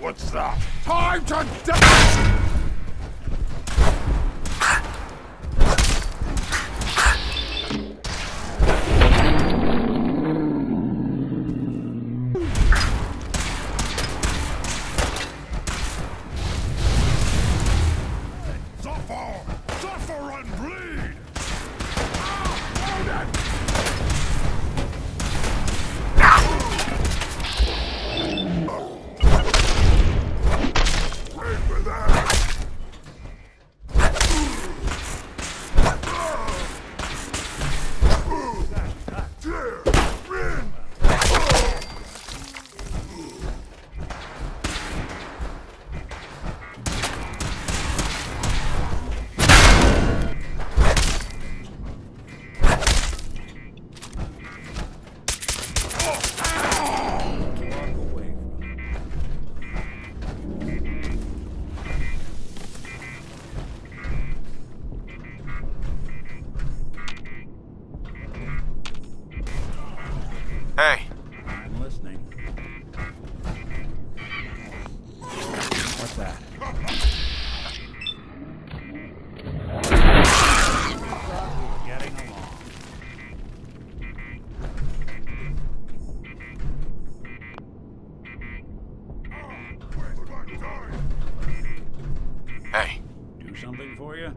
What's that? Time to die! Hey. Do something for you?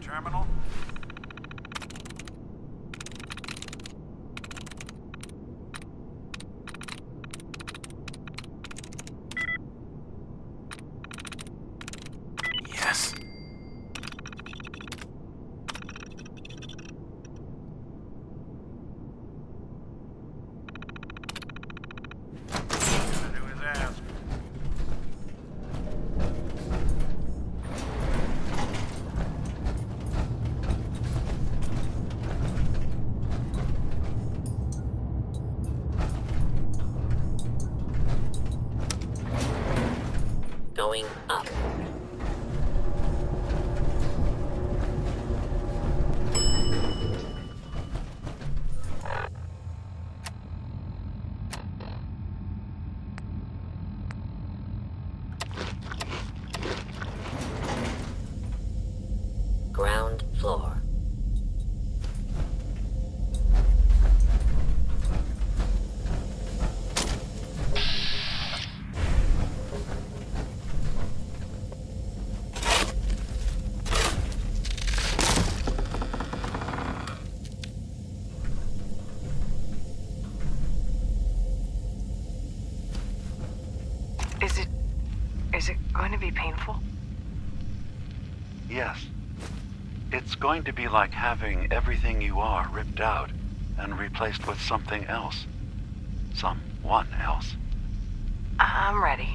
Terminal? Is it going to be painful? Yes. It's going to be like having everything you are ripped out and replaced with something else. Someone else. I'm ready.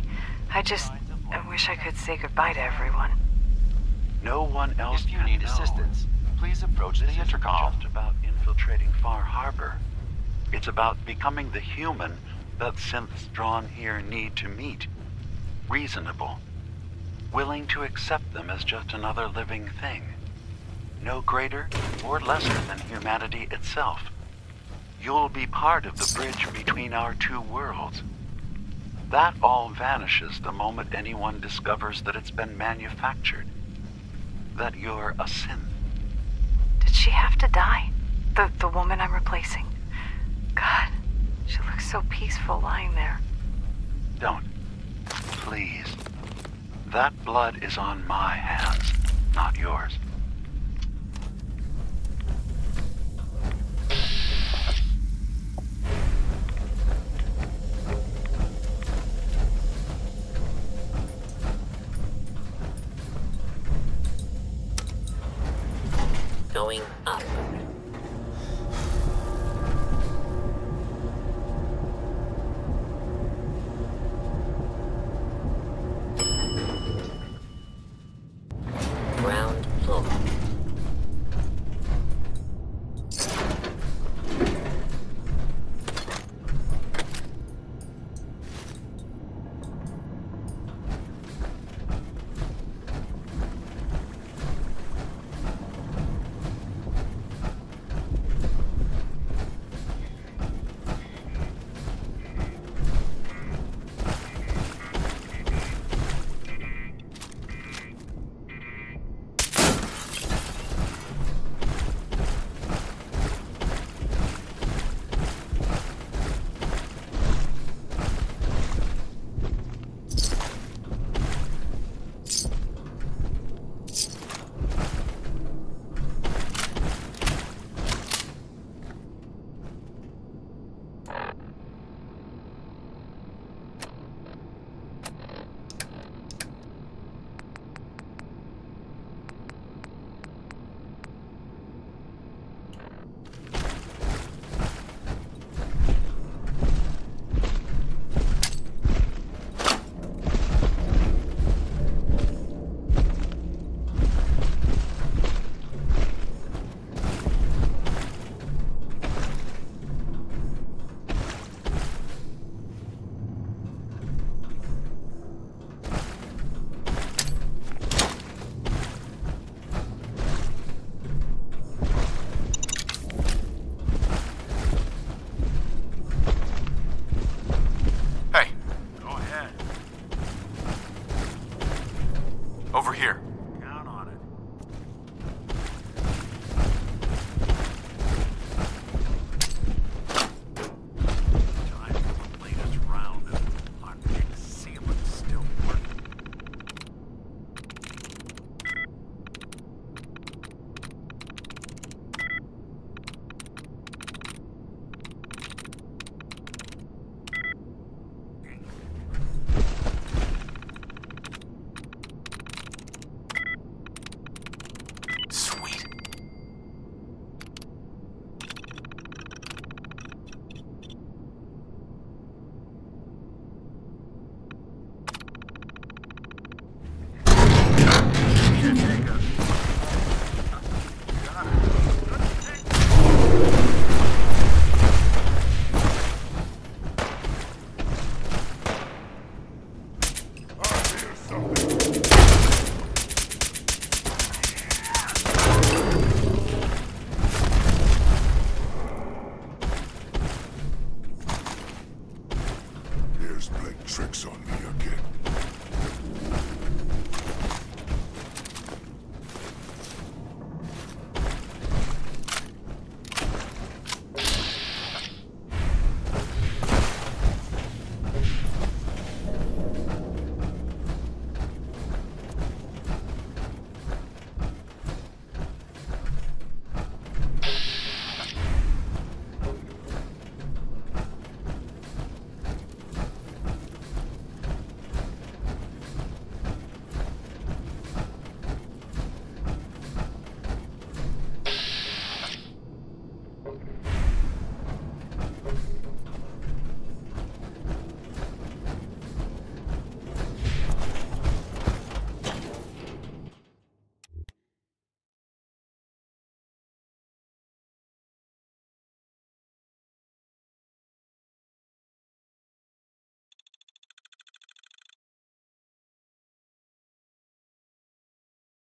I just. I wish I could say goodbye to everyone. No one else If you can need know. assistance, please approach the This isn't intercom. just about infiltrating Far Harbor. It's about becoming the human that synths drawn here need to meet. Reasonable. Willing to accept them as just another living thing. No greater or lesser than humanity itself. You'll be part of the bridge between our two worlds. That all vanishes the moment anyone discovers that it's been manufactured. That you're a synth. Did she have to die? The, the woman I'm replacing? God, she looks so peaceful lying there. Don't. Please. That blood is on my hands, not yours. Going up.